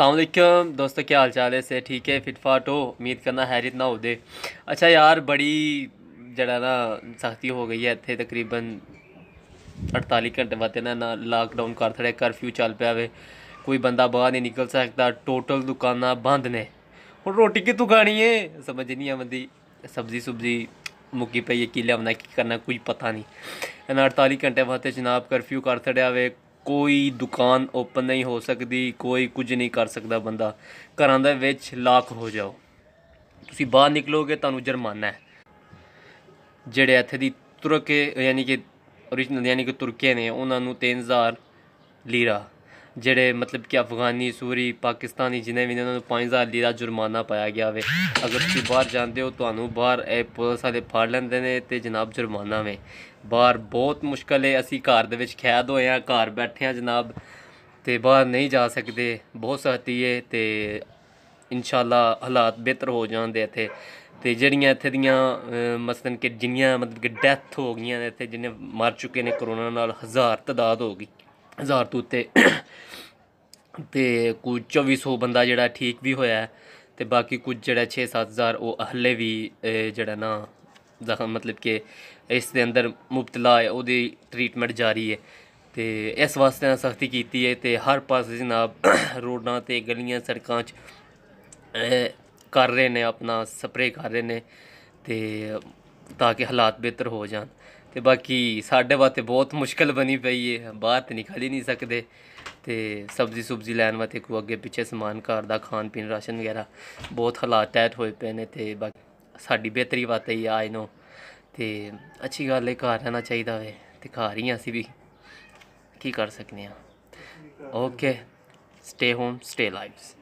असलम दोस्तों, क्या हाल चाल है? से ठीक है फिटफाट हो? उम्मीद करना हैरत ना हो अच्छा यार, बड़ी जरा ना सख्ती हो गई है इतने तकरीबन। अड़ताली घंटे बाद ना ना लाकडाउन कर थोड़े करफ्यू चल पाया वे। कोई बंदा बाहर नहीं निकल सकता टोटल दुकाना बंद ने। हम रोटी कितु खानी है? समझ नहीं आती सब्ज़ी सुब्जी मुक्की पई है, कि लिया की करना कुछ पता नहीं। है ना अड़ताली घंटे बाद जनाब करफ्यू कर थड़िया वे। ਕੋਈ ਦੁਕਾਨ ਓਪਨ ਨਹੀਂ ਹੋ ਸਕਦੀ, ਕੋਈ ਕੁਝ ਨਹੀਂ ਕਰ ਸਕਦਾ ਬੰਦਾ। ਘਰਾਂ ਦੇ ਵਿੱਚ ਲਾਕ ਹੋ ਜਾਓ। ਤੁਸੀਂ ਬਾਹਰ ਨਿਕਲੋਗੇ, ਤੁਹਾਨੂੰ ਜੁਰਮਾਨਾ ਹੈ। ਜਿਹੜੇ ਇੱਥੇ ਦੀ ਤੁਰਕੇ, ਯਾਨੀ ਕਿ ਓਰੀਜਨਲ ਯਾਨੀ ਕਿ ਤੁਰਕੇ ਨੇ, ਉਹਨਾਂ ਨੂੰ 3000 ਲੀਰਾ ਜਿਹੜੇ ਮਤਲਬ ਕਿ ਅਫਗਾਨੀ, ਸੂਰੀ, ਪਾਕਿਸਤਾਨੀ ਜਿਨੇ ਵੀ ਨੇ ਉਹਨਾਂ ਨੂੰ 5000 ਲੀਰਾ ਜੁਰਮਾਨਾ ਪਾਇਆ ਗਿਆ ਵੇ। ਅਗਰ ਤੁਸੀਂ ਬਾਹਰ ਜਾਂਦੇ ਹੋ, ਤੁਹਾਨੂੰ ਬਾਹਰ ਇਹ ਪੁਲਿਸ ਵਾਲੇ ਫੜ ਲੈਂਦੇ ਨੇ ਤੇ ਜਨਾਬ ਜੁਰਮਾਨਾ ਵੇ। ਬਾਹਰ ਬਹੁਤ ਮੁਸ਼ਕਲ ਹੈ ਅਸੀਂ ਘਰ ਦੇ ਵਿੱਚ ਖੈਦ ਹੋਏ ਆ, ਘਰ ਬੈਠੇ ਆ ਜਨਾਬ ਤੇ ਬਾਹਰ ਨਹੀਂ ਜਾ ਸਕਦੇ। ਬਹੁਤ ਸਖਤੀ ਹੈ ਤੇ ਇਨਸ਼ਾਅੱਲਾ ਹਾਲਾਤ ਬਿਹਤਰ ਹੋ ਜਾਣਦੇ ਇੱਥੇ। ਤੇ ਜਿਹੜੀਆਂ ਇੱਥੇ ਦੀਆਂ ਮਸਲਨ ਕਿ ਜਿੰਨੀਆਂ ਮਤਲਬ ਕਿ ਡੈਥ ਹੋ ਗਈਆਂ ਨੇ ਇੱਥੇ, ਜਿੰਨੇ ਮਰ ਚੁੱਕੇ ਨੇ ਕਰੋਨਾ ਨਾਲ, ਹਜ਼ਾਰ ਤਾਦਾਦ ਹੋ ਗਈ। ਹਜ਼ਾਰ ਤੋਂ ਉੱਤੇ। ਤੇ ਕੁਝ 2400 ਬੰਦਾ ਜਿਹੜਾ ਠੀਕ ਵੀ ਹੋਇਆ ਹੈ ਤੇ ਬਾਕੀ ਕੁਝ ਜਿਹੜਾ 6-7000 ਉਹ ਹਲੇ ਵੀ ਜਿਹੜਾ ਨਾ ਜ਼ਖਮ ਮਤਲਬ ਕਿ ਇਸ ਦੇ ਅੰਦਰ ਮੁਬਤਲਾ ਹੈ, ਉਹਦੀ ਟ੍ਰੀਟਮੈਂਟ ਜਾਰੀ ਹੈ। ਤੇ ਇਸ ਵਾਸਤੇ ਸਖਤੀ ਕੀਤੀ ਹੈ ਤੇ ਹਰ ਪਾਸੇ ਜਨਾਬ ਰੋਡਾਂ ਤੇ ਗਲੀਆਂ ਸੜਕਾਂ 'ਚ ਕਰ ਰਹੇ ਨੇ, ਆਪਣਾ ਸਪਰੇਅ ਕਰ ਰਹੇ ਨੇ ਤੇ ਤਾਂ ਕਿ ਹਾਲਾਤ ਬਿਹਤਰ ਹੋ ਜਾਣ। ਤੇ ਬਾਕੀ ਸਾਡੇ ਵਾਸਤੇ ਬਹੁਤ ਮੁਸ਼ਕਲ ਬਣੀ ਪਈ ਹੈ ਬਾਹਰ ਤੇ ਨਿਕਲ ਹੀ ਨਹੀਂ ਸਕਦੇ। ਤੇ ਸਬਜ਼ੀ ਸੁਬਜ਼ੀ ਲੈਣ ਵਾਸਤੇ ਕੋਈ ਅੱਗੇ ਪਿੱਛੇ ਸਮਾਨ, ਘਰ ਦਾ ਖਾਣ ਪੀਣ, ਰਾਸ਼ਨ ਵਗੈਰਾ ਬਹੁਤ ਹਾਲਾਤ ਟੈਟ ਹੋਏ ਪਏ ਨੇ ਤੇ ਬਾਕੀ ਸਾਡੀ ਬਿਹਤਰੀ ਵਾਸਤੇ ਹੀ ਆਏ ਨੋ ਤੇ ਅੱਛੀ ਗੱਲ ਹੈ ਘਰ ਰਹਿਣਾ ਚਾਹੀਦਾ ਵੇ, ਤੇ ਘਰ ਹੀ ਹਾਂ ਅਸੀਂ ਵੀ। ਕੀ ਕਰ ਸਕਦੇ ਆ? Okay stay home stay lives